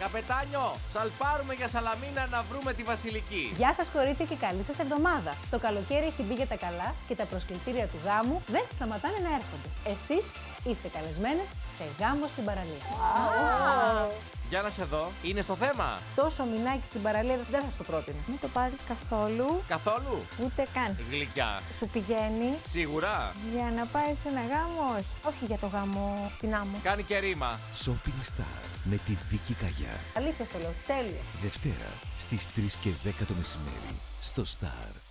Καπετάνιο, σαλπάρουμε για Σαλαμίνα να βρούμε τη Βασιλική. Γεια σας κορίτσια και καλή σας εβδομάδα. Το καλοκαίρι έχει μπει για τα καλά και τα προσκλητήρια του γάμου δεν σταματάνε να έρχονται. Εσείς είστε καλεσμένες σε γάμο στην παραλία. Για να σε δω, είναι στο θέμα. Τόσο μηνάκι στην παραλία δεν θα σου το πρότεινα. Μην το πάρεις καθόλου, Καθόλου; ούτε καν. Γλυκιά. Σου πηγαίνει Σίγουρα. για να πάεις σε ένα γάμο, όχι. Όχι για το γάμο στην άμμο. Κάνει και ρήμα. Shopping Star με τη Βίκη Καγιά. Αλήθεια θέλω, τέλεια. Δευτέρα στις 3 και 10 το μεσημέρι στο Star.